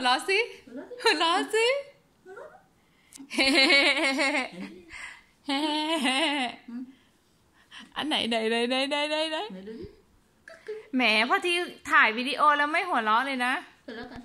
หัวเราะสิหัวเราะสิเฮ้อันไหนไหนไหนไหนไหนไหนไหนไหนแหมพอที่ถ่ายวิดีโอแล้วไม่หัวเราะเลยนะหัวเราะกัน